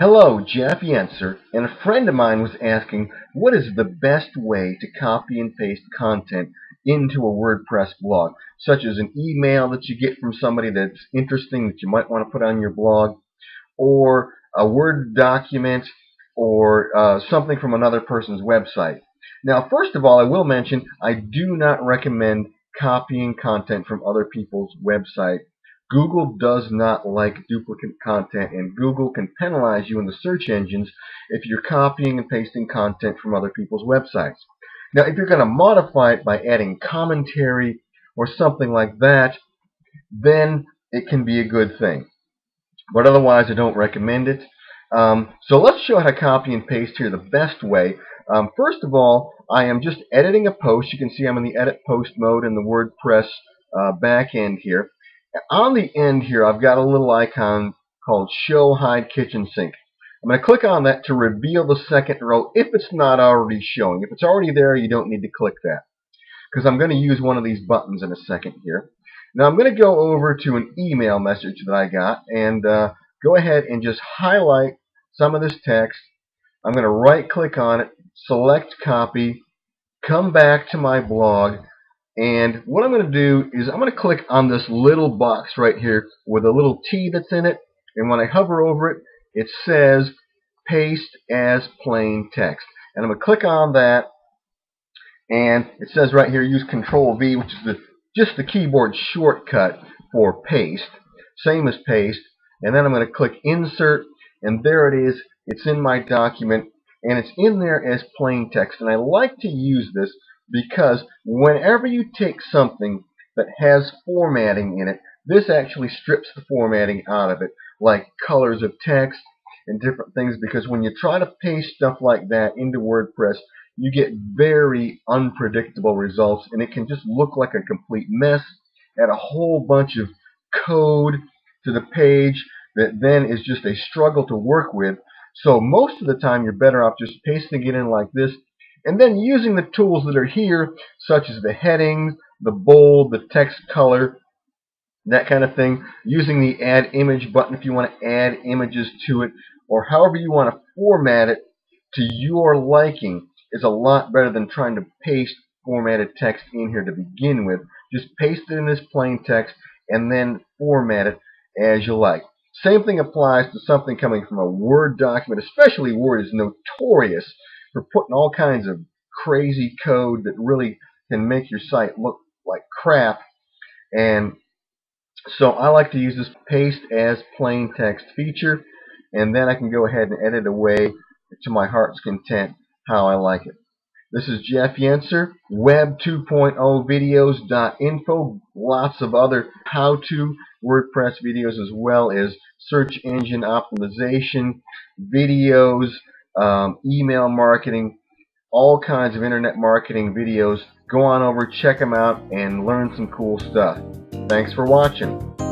Hello, Jeff Yenser, and a friend of mine was asking what is the best way to copy and paste content into a WordPress blog, such as an email that you get from somebody that's interesting that you might want to put on your blog, or a Word document, or uh, something from another person's website. Now, first of all, I will mention I do not recommend copying content from other people's website Google does not like duplicate content, and Google can penalize you in the search engines if you're copying and pasting content from other people's websites. Now, if you're going to modify it by adding commentary or something like that, then it can be a good thing. But otherwise, I don't recommend it. Um, so let's show how to copy and paste here the best way. Um, first of all, I am just editing a post. You can see I'm in the edit post mode in the WordPress uh, backend here. On the end here, I've got a little icon called Show Hide Kitchen Sink. I'm going to click on that to reveal the second row if it's not already showing. If it's already there, you don't need to click that because I'm going to use one of these buttons in a second here. Now I'm going to go over to an email message that I got and uh, go ahead and just highlight some of this text. I'm going to right click on it, select copy, come back to my blog, and what I'm going to do is I'm going to click on this little box right here with a little T that's in it. And when I hover over it, it says paste as plain text. And I'm going to click on that. And it says right here use Control V, which is the just the keyboard shortcut for paste. Same as paste. And then I'm going to click insert. And there it is. It's in my document. And it's in there as plain text. And I like to use this because whenever you take something that has formatting in it, this actually strips the formatting out of it, like colors of text and different things, because when you try to paste stuff like that into WordPress, you get very unpredictable results, and it can just look like a complete mess, add a whole bunch of code to the page that then is just a struggle to work with. So most of the time, you're better off just pasting it in like this and then using the tools that are here, such as the headings, the bold, the text color, that kind of thing. Using the add image button if you want to add images to it, or however you want to format it to your liking is a lot better than trying to paste formatted text in here to begin with. Just paste it in this plain text and then format it as you like. Same thing applies to something coming from a Word document, especially Word is notorious for putting all kinds of crazy code that really can make your site look like crap. And so I like to use this paste as plain text feature and then I can go ahead and edit away to my heart's content how I like it. This is Jeff Yenser, Web 2.0 videos.info, lots of other how-to WordPress videos as well as search engine optimization videos, um, email marketing, all kinds of internet marketing videos. Go on over, check them out, and learn some cool stuff. Thanks for watching.